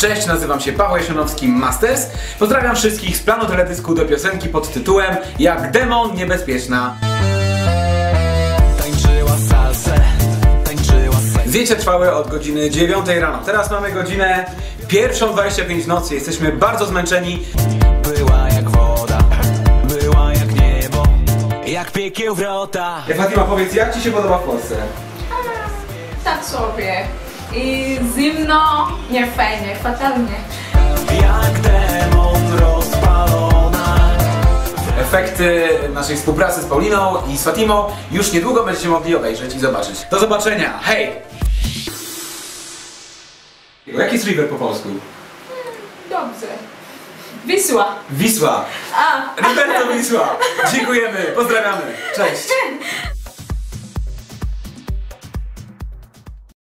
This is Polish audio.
Cześć, nazywam się Paweł Jasionowski Masters. Pozdrawiam wszystkich z planu teledysku do piosenki pod tytułem Jak demon niebezpieczna. Tańczyła salsę, tańczyła salsę Zdjęcia trwały od godziny 9 rano. Teraz mamy godzinę 1.25 nocy. Jesteśmy bardzo zmęczeni. Była jak woda, była jak niebo Jak piekieł wrota Fatima, powiedz, jak Ci się podoba w Polsce? Tak sobie. I zimno, nie fajnie, fatalnie. Jak demon rozpalona Efekty naszej współpracy z Pauliną i z Fatimą już niedługo będziecie mogli obejrzeć i zobaczyć. Do zobaczenia, hej! Jaki jest river po polsku? Dobrze. Wisła. Wisła. A. Roberto Wisła. Dziękujemy, pozdrawiamy. Cześć.